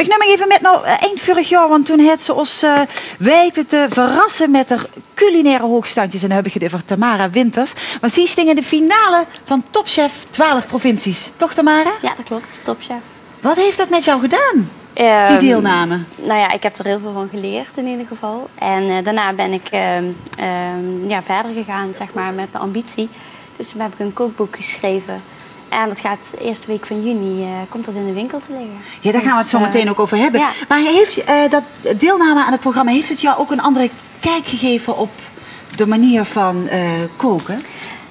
Maar ik neem me even met nou eh, eind vorig jaar, want toen had ze ons uh, weten te verrassen met de culinaire hoogstandjes. En dan heb ik het over Tamara Winters. Want ze is in de finale van Topchef 12 provincies. Toch Tamara? Ja, dat klopt. Topchef. Wat heeft dat met jou gedaan? die Ehm, deelname? Nou ja, ik heb er heel veel van geleerd in ieder geval. En eh, daarna ben ik ehm, ehm, ja, verder gegaan zeg maar, met mijn ambitie. Dus toen heb ik een kookboek geschreven. En dat gaat de eerste week van juni, eh, komt dat in de winkel te liggen. Ja, daar gaan we het Dus, zo eh, meteen ook over hebben. ja. Maar heeft eh, dat deelname aan het programma, heeft het jou ook een andere kijk gegeven op de manier van eh, koken?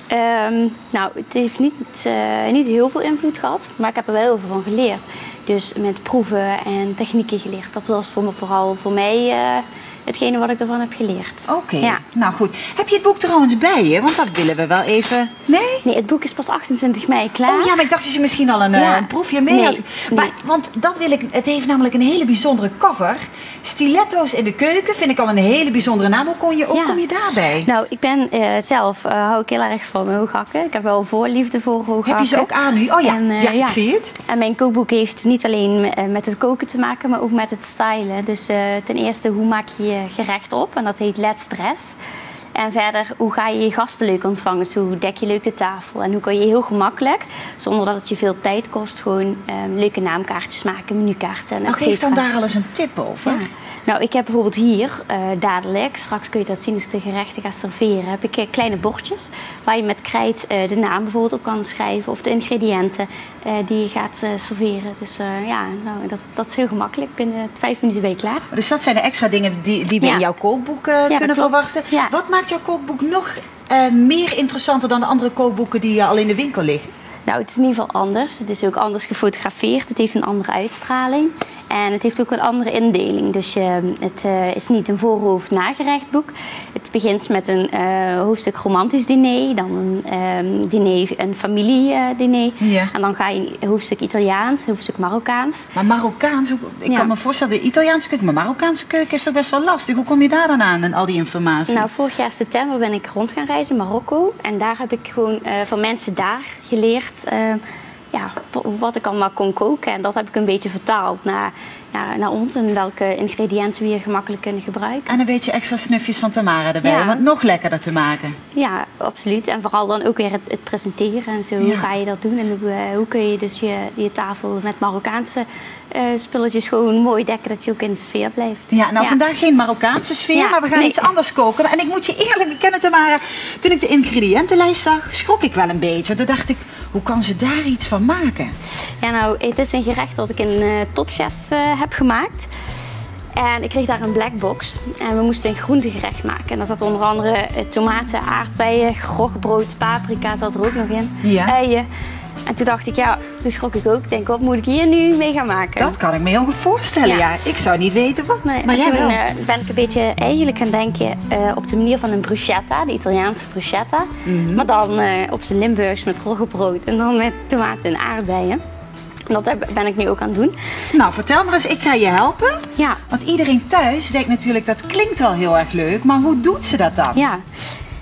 Ehm, nou, het heeft niet, eh, niet heel veel invloed gehad, maar ik heb er wel heel veel van geleerd. Dus met proeven en technieken geleerd. Dat was voor me, vooral voor mij eh, hetgene wat ik ervan heb geleerd. Oké, Ja. nou goed. Heb je het boek trouwens bij je? Want dat willen we wel even... Nee? Nee, het boek is pas 28 mei klaar. Oh ja, maar ik dacht dat je misschien al een, eh, Ja. een proefje mee Nee, had. Maar, nee. Want dat wil ik... Het heeft namelijk een hele bijzondere cover. Stiletto's in de keuken vind ik al een hele bijzondere naam. Hoe kom je, Ja. kom je daarbij? Nou, ik ben eh, zelf, eh, hou ik heel erg van hooghakken. Ik heb wel voorliefde voor hooghakken. Heb je ze ook aan nu? Oh ja, En, ja, ik zie het. En mijn kookboek heeft niet alleen met het koken te maken, maar ook met het stylen. Dus ten eerste, hoe maak je je gerecht op? En dat heet Let's Dress. En verder, hoe ga je je gasten leuk ontvangen? Dus hoe dek je leuk de tafel? En hoe kan je heel gemakkelijk, zonder dat het je veel tijd kost, gewoon eh, leuke naamkaartjes maken, menukaarten en Nou, geef dan daar al eens een tip over. Ja. Nou, ik heb bijvoorbeeld hier, eh, dadelijk, straks kun je dat zien als de gerechten gaat serveren, heb ik eh, kleine bordjes waar je met krijt eh, de naam bijvoorbeeld op kan schrijven of de ingrediënten die je gaat serveren. Dus ja, nou, dat, dat is heel gemakkelijk. Binnen vijf minuten ben je klaar. Dus dat zijn de extra dingen die, die we Ja. in jouw kookboek kunnen verwachten. Ja. Wat maakt jouw kookboek nog eh, meer interessanter dan de andere kookboeken die eh, al in de winkel liggen? Nou, het is in ieder geval anders. Het is ook anders gefotografeerd. Het heeft een andere uitstraling. En het heeft ook een andere indeling. Dus je, het eh, is niet een voorhoofd nagerecht boek. Het begint met een eh, hoofdstuk romantisch diner. Dan een ehm, diner, een familiediner. Ja. En dan ga je een hoofdstuk Italiaans, een hoofdstuk Marokkaans. Maar Marokkaans, ik Ja. kan me voorstellen, de Italiaanse keuken, maar Marokkaanse keuken is toch best wel lastig. Hoe kom je daar dan aan en al die informatie? Nou, vorig jaar september ben ik rond gaan reizen in Marokko. En daar heb ik gewoon eh, van mensen daar geleerd eh, ja, wat ik allemaal kon koken. En dat heb ik een beetje vertaald naar, naar, naar ons en welke ingrediënten we hier gemakkelijk kunnen gebruiken. En een beetje extra snufjes van Tamara erbij, Ja. om het nog lekkerder te maken. Ja, absoluut. En vooral dan ook weer het, het presenteren en zo. Hoe ga je dat doen? En hoe, eh, hoe kun je dus je, je tafel met Marokkaanse eh, spulletjes gewoon mooi dekken, dat je ook in de sfeer blijft. Ja, nou vandaag geen Marokkaanse sfeer, Ja, maar we gaan nee. iets anders koken. En ik moet je eerlijk bekennen, Tamara, toen ik de ingrediëntenlijst zag, schrok ik wel een beetje. Toen dacht ik, hoe kan ze daar iets van maken? Ja, nou, het is een gerecht dat ik in eh Topchef eh, heb gemaakt. En ik kreeg daar een black box. En we moesten een groentegerecht maken. En daar zat onder andere eh, tomaten, aardbeien, grogbrood, paprika zat er ook nog in. Ja. En toen dacht ik, ja, toen schrok ik ook. Ik denk, wat moet ik hier nu mee gaan maken? Dat kan ik me heel goed voorstellen, ja. Ja. Ik zou niet weten wat, Nee, maar jij toen wel. eh, ben ik een beetje eigenlijk gaan denken eh, op de manier van een bruschetta, de Italiaanse bruschetta. Mhm. Maar dan eh, op zijn Limburgs met roggebrood en dan met tomaten en aardbeien. En dat ben ik nu ook aan het doen. Nou, vertel maar eens, ik ga je helpen. Ja, Want iedereen thuis denkt natuurlijk, dat klinkt wel heel erg leuk, maar hoe doet ze dat dan? ja.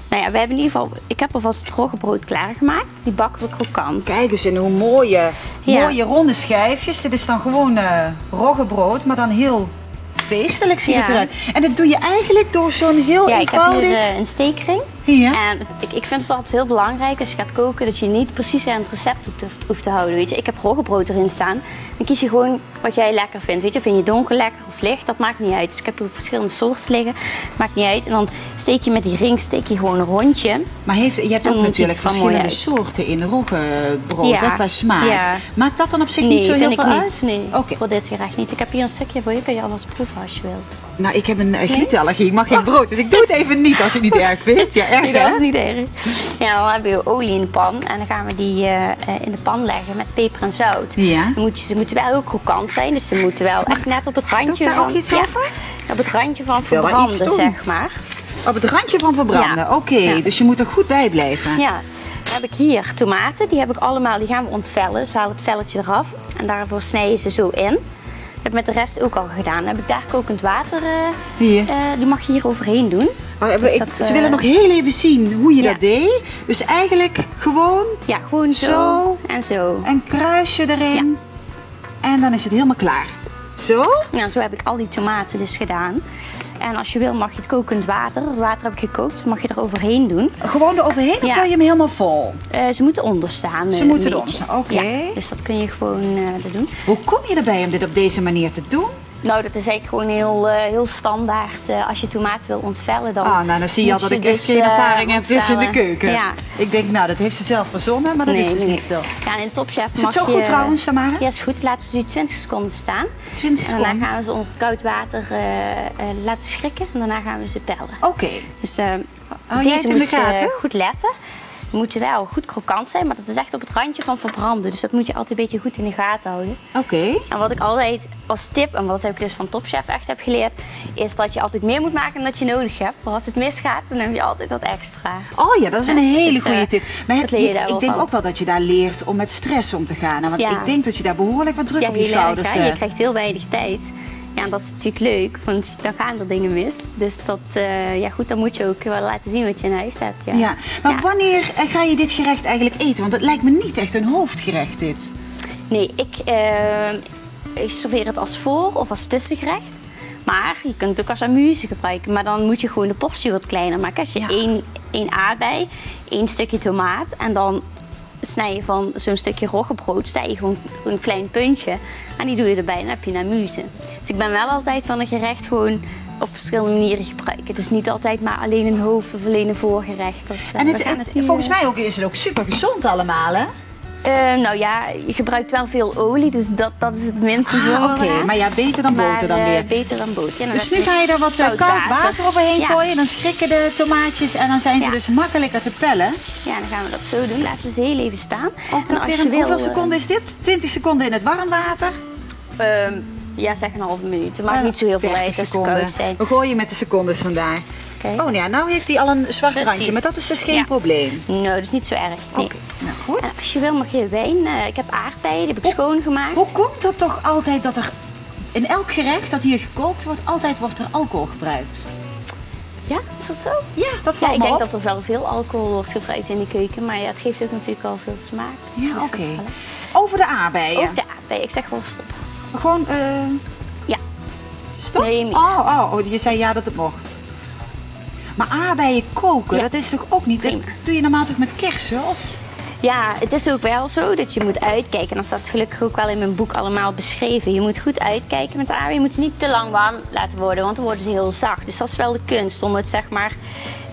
Nou ja, we hebben in ieder geval, ik heb alvast het roggebrood klaargemaakt. Die bakken we krokant. Kijk eens in hoe mooie, Ja. mooie ronde schijfjes. Dit is dan gewoon eh roggebrood, maar dan heel feestelijk ziet het Ja. eruit. En dat doe je eigenlijk door zo'n heel Ja, ik heb eenvoudig... hier eh, een steekring. Ja. En ik, ik vind het altijd heel belangrijk als je gaat koken dat je niet precies aan het recept hoeft, hoeft te houden. Weet je, ik heb roggebrood erin staan. Dan kies je gewoon wat jij lekker vindt. Weet je, vind je donker lekker of licht? Dat maakt niet uit. Dus ik heb ook verschillende soorten liggen. Maakt niet uit. En dan steek je met die ring steek je gewoon een rondje. Maar heeft, je hebt ook natuurlijk verschillende soorten in roggebrood Ja. hè, qua smaak. Ja. Maakt dat dan op zich nee, niet zo heel veel niet. uit? Nee, Oké. voor dit gerecht niet. Ik heb hier een stukje voor je. Kun je alvast proeven als je wilt. Nou, ik heb een uh, glutenallergie. Ik mag geen brood, dus ik doe het even niet als je het niet erg vindt. Ja, erg hè? dat is niet erg. Ja, dan hebben we olie in de pan. En dan gaan we die eh, eh, in de pan leggen met peper en zout. Ja. Dan moet je, ze moeten wel heel krokant zijn. Dus ze moeten wel echt net op het randje daar van... ook iets ja, over? Op het randje van verbranden, zeg maar. Op het randje van verbranden. Ja. Oké, Ja. dus je moet er goed bij blijven. Ja. Dan heb ik hier tomaten. Die heb ik allemaal, die gaan we ontvellen. Dus we halen het velletje eraf. En daarvoor snij je ze zo in. Dat heb ik met de rest ook al gedaan. Dan heb ik daar kokend water. eh, die mag je hier overheen doen. Maar Dus ik- dat, ze eh, willen nog heel even zien hoe je ja. dat deed. Dus eigenlijk gewoon Ja, gewoon zo, Zo. en zo. een kruisje erin. En dan is het helemaal klaar. Zo? Nou, zo heb ik al die tomaten dus gedaan. En als je wil mag je het kokend water, het water heb ik gekookt, mag je er overheen doen. Gewoon eroverheen of Ja. wil je hem helemaal vol? Eh, ze moeten onder staan. Ze eh, moeten een eronder beetje. staan, oké. Ja, dus dat kun je gewoon eh, doen. Hoe kom je erbij om dit op deze manier te doen? Nou, dat is eigenlijk gewoon heel, eh, heel standaard. Eh, als je tomaat wil ontvellen, dan. Ah, nou dan zie je al dat ik echt dus, geen eh, ervaring heb dus in de keuken. Ja. Ik denk, nou dat heeft ze zelf verzonnen, maar dat is dus niet zo. Ja, en in Top Chef Is mag het zo je... goed trouwens, Tamara? Ja, is goed. Laten we ze 20 seconden staan. 20 En daarna seconden? gaan we ze onder koud water laten schrikken. En daarna gaan we ze pellen. Oké. Dus het deze moet je goed letten. Die moeten wel goed krokant zijn, maar dat is echt op het randje van verbranden. Dus dat moet je altijd een beetje goed in de gaten houden. Oké. En wat ik altijd als tip, en wat ik dus van Top Chef echt heb geleerd, is dat je altijd meer moet maken dan dat je nodig hebt. Maar als het misgaat, dan heb je altijd wat extra. Oh ja, dat is een hele dus, goede eh, tip. Maar heb, je je- ik denk ook wel dat je daar leert om met stress om te gaan. Nou, Want Ja. ik denk dat je daar behoorlijk wat druk Ja, op je schouders hebt. Je krijgt heel weinig tijd. Ja, dat is natuurlijk leuk, want dan gaan er dingen mis. Dus dat, eh, ja goed, dan moet je ook wel laten zien wat je in huis hebt. Ja, Ja, maar Ja. wanneer eh, ga je dit gerecht eigenlijk eten? Want het lijkt me niet echt een hoofdgerecht dit. Nee, ik, eh, ik serveer het als voor- of als tussengerecht. Maar je kunt het ook als amuse gebruiken. Maar dan moet je gewoon de portie wat kleiner maken. Als je Ja. één, één aardbei, één stukje tomaat en dan snij je van zo'n stukje roggebrood, snij je gewoon een klein puntje. En die doe je erbij en dan heb je een amuse. Dus ik ben wel altijd van een gerecht gewoon op verschillende manieren gebruiken. Het is niet altijd maar alleen een hoofd of alleen een voorgerecht. Dat, eh, En het, het- volgens eh, mij ook, is het ook super gezond allemaal, hè? Eh, nou ja, je gebruikt wel veel olie, dus dat, dat is het minste Ah, Oké, maar ja, beter dan boter dan eh, weer. beter dan boter. Ja, dan Dus nu ga je er wat eh, koud, water. overheen ja. gooien. Dan schrikken de tomaatjes en dan zijn ze dus makkelijker te pellen. Ja, dan gaan we dat zo doen. Laten we ze heel even staan. Ook En dat als weer je een, wil, hoeveel eh, seconden is dit? 20 seconden in het warm water. ehm, ja, zeg een halve minuut. Het maakt Eh, niet zo heel veel 30 uit als ze koud zijn. We gooien met de secondes vandaar. Oké. Oh ja, nou heeft hij al een zwart Precies. randje, maar dat is dus geen Ja. probleem. Nou, dat is niet zo erg. Nee. Oké, nou goed. En als je wil mag je wijn. Eh, ik heb aardbeien, die heb ik Hoe- schoongemaakt. Hoe komt dat toch altijd dat er in elk gerecht dat hier gekookt wordt, altijd wordt er alcohol gebruikt? Ja, is dat zo? Ja, dat Ja, valt ik me denk op. dat er wel veel alcohol wordt gebruikt in de keuken. Maar ja, het geeft ook natuurlijk al veel smaak. Ja, Dus oké. wel. Over de aardbeien. Over de aardbeien. Ik zeg wel stop. Gewoon, eh Ja. stop? Nee, meer. oh, oh, oh, je zei ja dat het mocht. Maar aardbeien koken, Ja. dat is toch ook niet... Dat doe je normaal toch met kersen? Of? Ja, het is ook wel zo dat je moet uitkijken. En dat staat gelukkig ook wel in mijn boek allemaal beschreven. Je moet goed uitkijken met de aardbeien. Je moet ze niet te lang warm laten worden, want dan worden ze heel zacht. Dus dat is wel de kunst om het zeg maar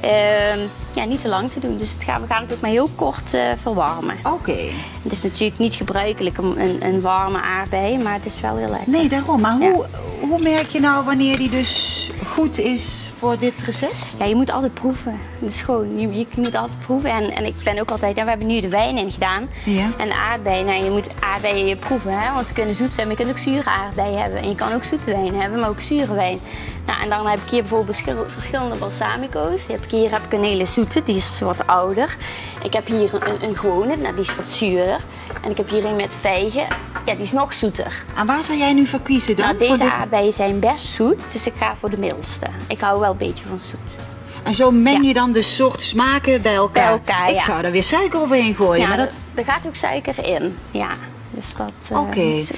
ehm, ja, niet te lang te doen. Dus het gaan, we gaan het ook maar heel kort eh, verwarmen. Oké. Het is natuurlijk niet gebruikelijk om een, een warme aardbei, maar het is wel heel lekker. Nee, daarom. Maar Ja. hoe, hoe merk je nou wanneer die dus goed is voor dit recept? Ja, je moet altijd proeven. Het is gewoon, je, je, moet altijd proeven. En, en ik ben ook altijd, we hebben nu de wijn in gedaan. Ja. En de aardbeien, nou, je moet aardbeien proeven. Hè? Want ze kunnen zoet zijn, maar je kunt ook zure aardbeien hebben. En je kan ook zoete wijn hebben, maar ook zure wijn. Nou, en dan heb ik hier bijvoorbeeld verschil- verschillende balsamico's. Heb ik hier heb ik een hele zoete, die is wat ouder. Ik heb hier een, een gewone, nou, die is wat zuurder. En ik heb hier een met vijgen, ja, die is nog zoeter. En waar zou jij nu voor kiezen dan? Nou, deze dit? aardbeien zijn best zoet, dus ik ga voor de middelste. Ik hou wel een beetje van zoet. En zo meng Ja. je dan de soort smaken bij elkaar. Bij elkaar, Ik ja. zou daar weer suiker overheen gooien. Ja, maar dat... er- er gaat ook suiker in. Ja, dus dat... eh, Oké. het-